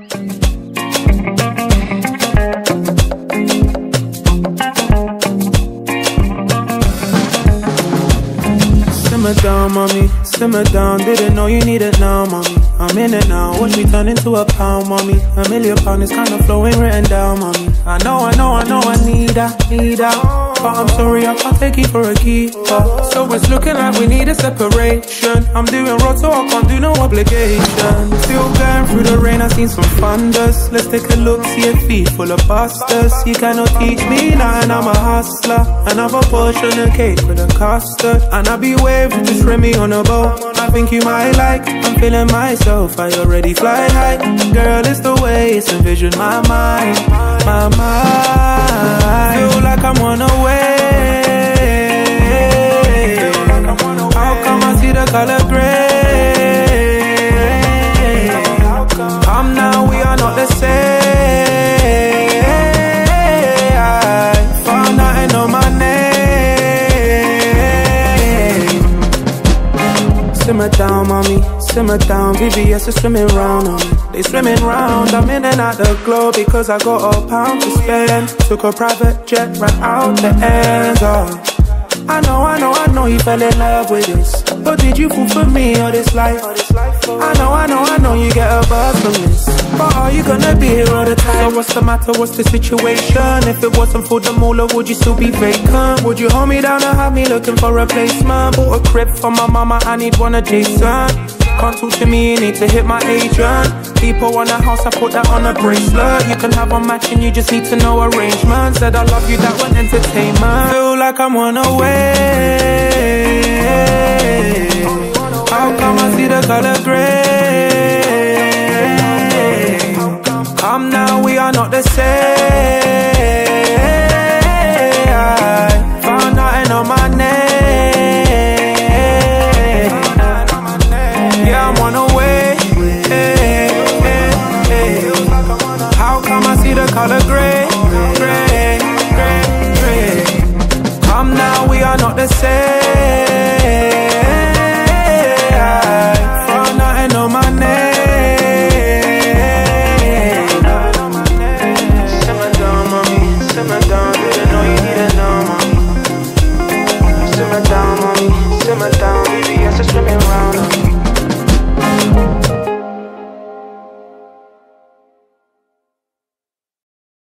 Simmer down, mommy, simmer down. Didn't know you need it now, mommy. I'm in it now. Watch me turn into a pound, mommy. A million pound is kinda flowing written down, mommy. I know, I know, I know, need that, need that. But I'm sorry, I can't take you for a keeper. So it's looking like we need a separation. I'm doing road, so I can't do no obligation. Still going through the rain, I seen some thunders. Let's take a look, see a feet full of busters. You cannot teach me nothing, I'm a hustler. And I'm Another portion of cake with a custard. And I be waving, just me on a boat. I think you might like, I'm feeling myself. I already fly high. Girl, it's the way it's envisioned my mind, my mind. Color gray? Come now, we are not the same. I found nothing on my name. Simmer down, mommy, simmer down. VVS is swimming round on me. They swimming round. I'm in and out the globe because I got a pound to spend. Took a private jet right out the ends. Oh. I know, I know, I know you fell in love with this. But did you fall for me all this life? I know, I know, I know you get a buzz from this. But are you gonna be here all the time? So what's the matter? What's the situation? If it wasn't for the moolah, would you still be vacant? Would you hold me down or have me looking for a replacement? Bought a crib for my mama, I need one adjacent. Can't talk to me, you need to hit my agent. People want a house, I put that on a bracelet. You can have a match and you just need to know arrangements. Said I love you, that one entertainment. Feel like I'm on away. Color gray? Gray, gray, gray. Come now, we are not the same.